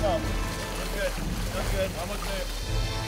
Look good. Look good. I'm okay.